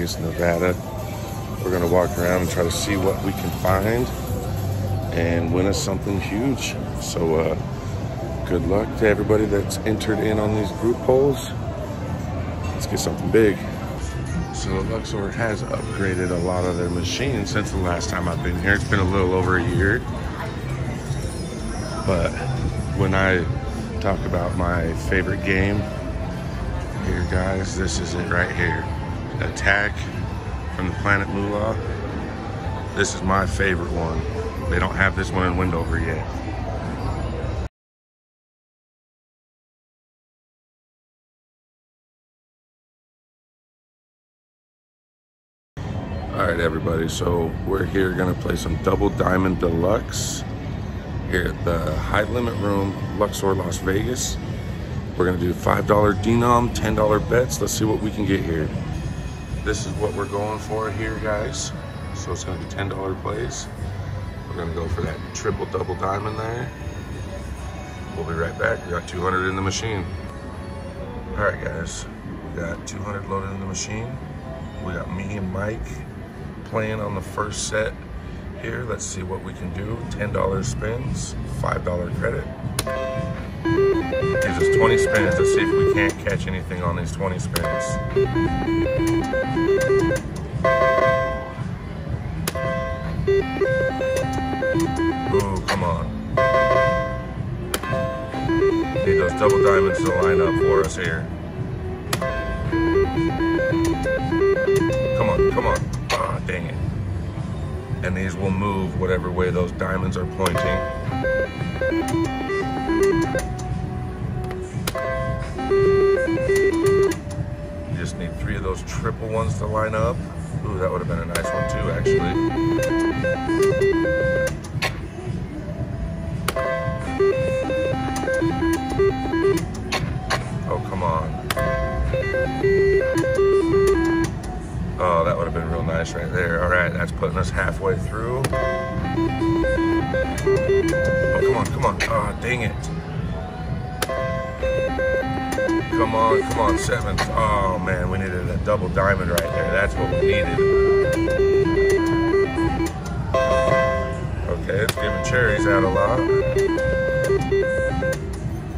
Vegas, Nevada. We're gonna walk around and try to see what we can find and win us something huge. So uh, good luck to everybody that's entered in on these group pulls. Let's get something big. So Luxor has upgraded a lot of their machines since the last time I've been here. It's been a little over a year. But when I talk about my favorite game, here guys, this is it right here. Attack from the planet Moolah. This is my favorite one. They don't have this one in Wendover yet. All right, everybody, so we're here gonna play some Double Diamond Deluxe here at the High Limit Room, Luxor, Las Vegas. We're gonna do $5 denom, $10 bets. Let's see what we can get here. This is what we're going for here, guys. So it's gonna be $10 plays. We're gonna go for that triple double diamond there. We'll be right back. We got 200 in the machine. All right, guys, we got 200 loaded in the machine. We got me and Mike playing on the first set here. Let's see what we can do. $10 spins, $5 credit. Gives us 20 spins. Let's see if we can't catch anything on these 20 spins. Ooh, come on. Need those double diamonds to line up for us here. Come on, come on. Ah, dang it. And these will move whatever way those diamonds are pointing. Need three of those triple ones to line up. Ooh, that would have been a nice one too, actually. Oh, come on. Oh, that would have been real nice right there. All right, that's putting us halfway through. Oh, come on, come on. Oh, dang it. Come on, come on, sevens. Oh, man, we needed a double diamond right there. That's what we needed. Okay, it's giving cherries out a lot.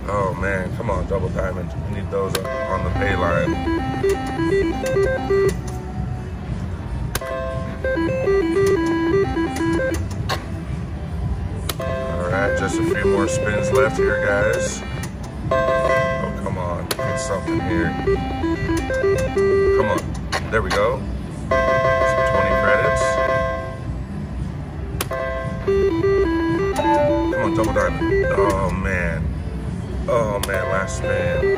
Oh man, come on, double diamonds. We need those on the pay line. All right, just a few more spins left here, guys. Something here. Come on, there we go. Some 20 credits. Come on, double diamond. Oh man. Oh man, last spin.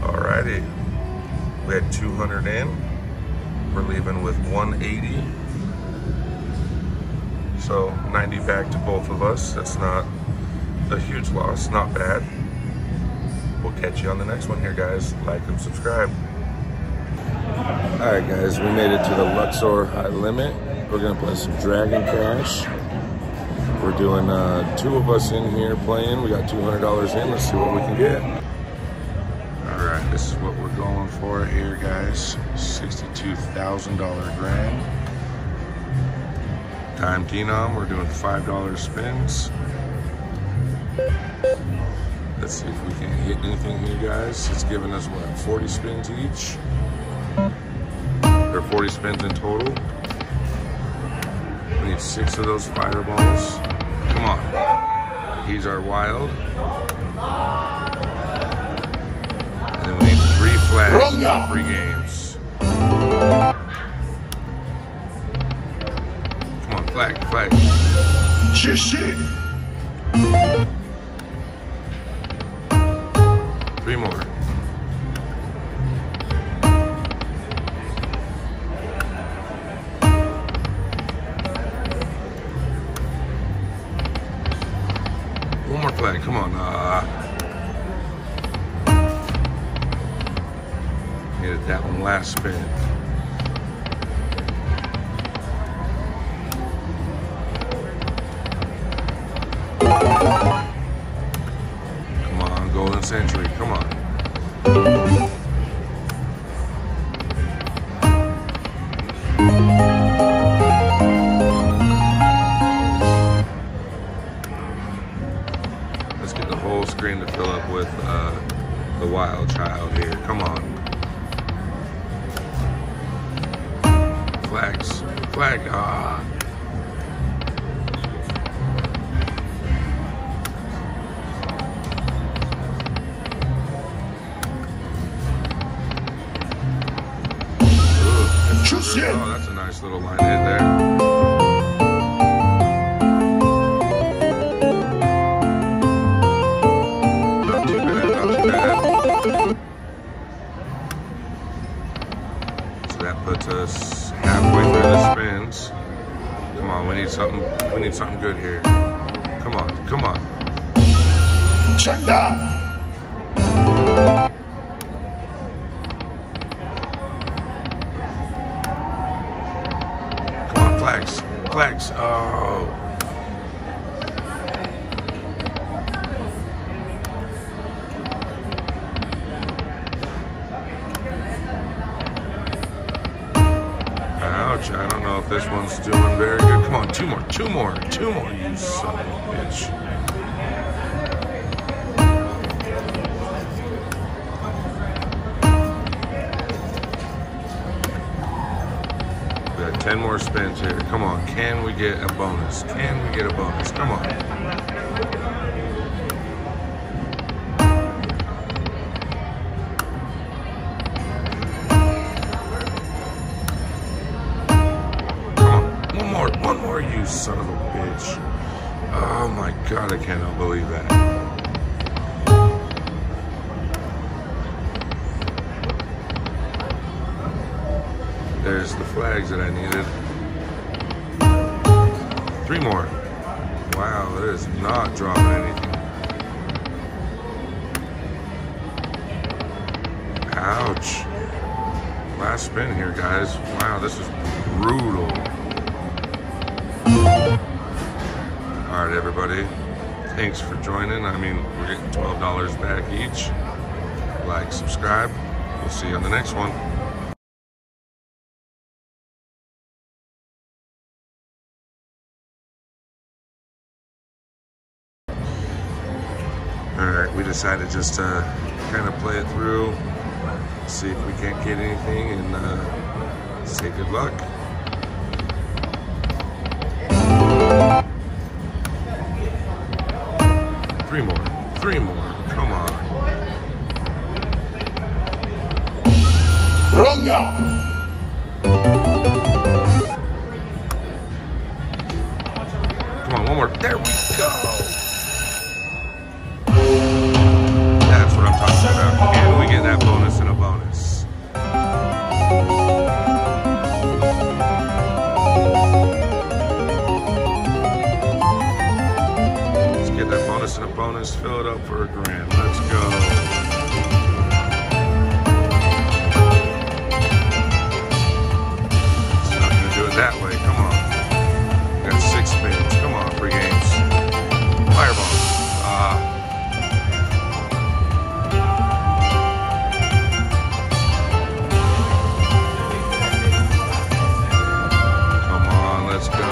Alrighty. We had 200 in. We're leaving with 180. So 90 back to both of us. That's not a huge loss, not bad. We'll catch you on the next one here, guys. Like and subscribe. All right, guys, we made it to the Luxor High Limit. We're gonna play some Dragon Cash. We're doing uh, two of us in here playing. We got $200 in. Let's see what we can get. All right, this is what we're going for here, guys. $62,000 grand. Time denom, we're doing $5 spins. Let's see if we can hit anything here, guys. It's giving us, what, 40 spins each? Or 40 spins in total. We need six of those fireballs. Come on. He's our wild. And then we need three flags in three games. Come on, flag, flag. Shit, shit. Three more. One more flag, come on. Uh, needed that one last spin century. Come on. Let's get the whole screen to fill up with uh, the wild child here. Come on. Flags. Flag. Ah. Oh, that's a nice little line in there. Not too bad, not too bad. So that puts us halfway through the spins. Come on, we need something. We need something good here. Come on, come on. Check Come 10 more spins here. Come on, can we get a bonus? Can we get a bonus? Come on. There's the flags that I needed. Three more. Wow, that is not dropping anything. Ouch. Last spin here, guys. Wow, this is brutal. All right, everybody. Thanks for joining. I mean, we're getting $12 back each. Like, subscribe. We'll see you on the next one. Decided just to kind of play it through, see if we can't get anything, and uh, say good luck. Three more, three more, come on. Ronga. Come on, one more. There we go. What I'm talking about. Let's.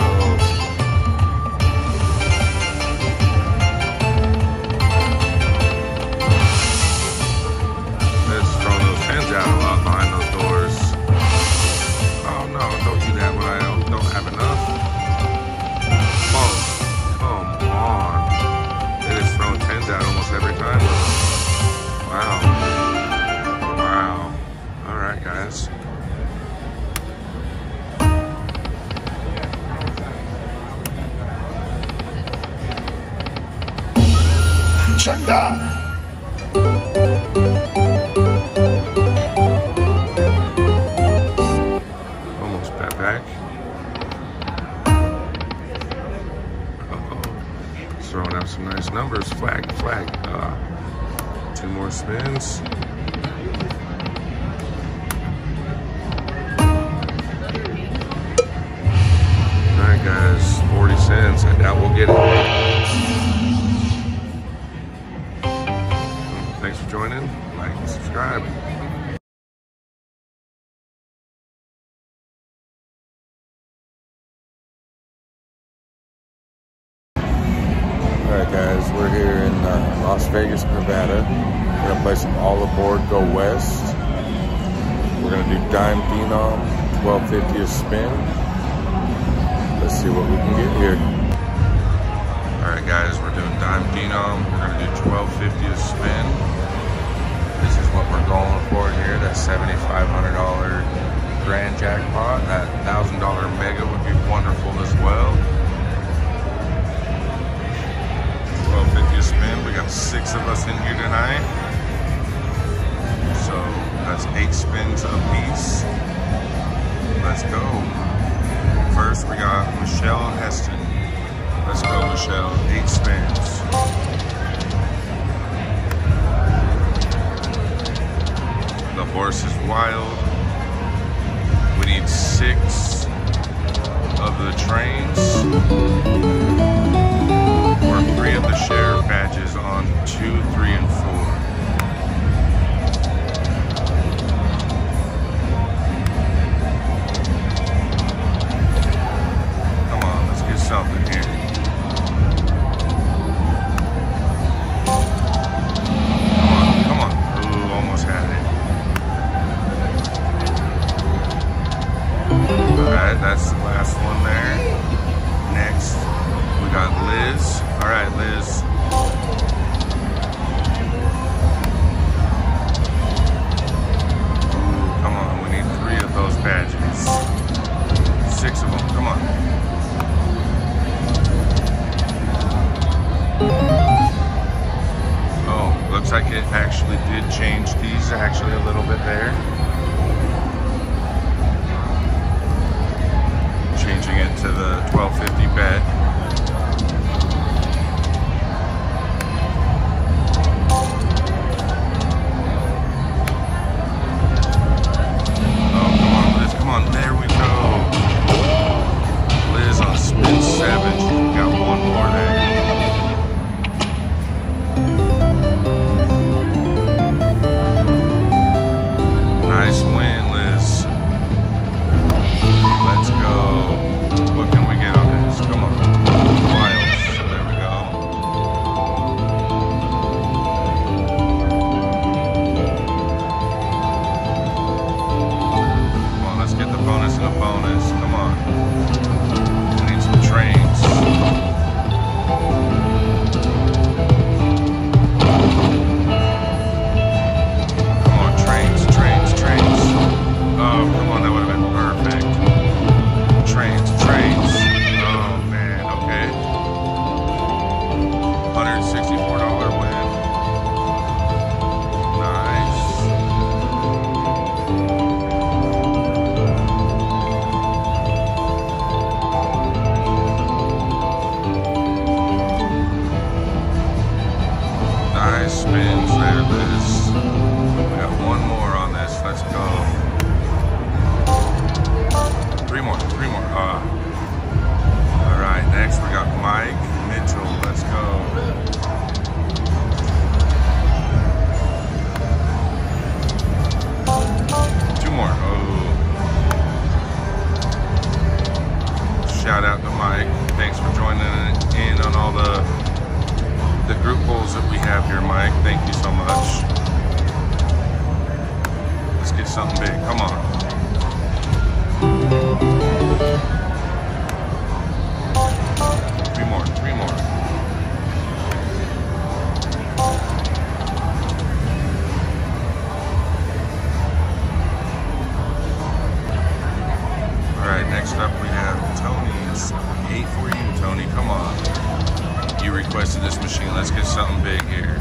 Almost pat back. Uh-oh. Throwing out some nice numbers. Flag, flag. Uh, two more spins. Alright guys, 40 cents. I doubt we'll get it. joining, like, and subscribe. Alright guys, we're here in uh, Las Vegas, Nevada. We're gonna play some All Aboard Go West. We're gonna do Dime denom. 1250 a spin. Let's see what we can get here. Alright guys, we're doing Dime denom. We're gonna do 1250 a spin. This is what we're going for here, that $7,500 grand jackpot. That $1,000 mega would be wonderful as well. 1250 spin, we got six of us in here tonight. So that's eight spins apiece. Let's go. First we got Michelle Heston. Let's go Michelle, eight spins. Horse is wild. We need six of the trains or three of the share badges on two, three, and four. like it actually did change these actually a little bit there. Changing it to the 1250. for you, Tony. Come on. You requested this machine. Let's get something big here.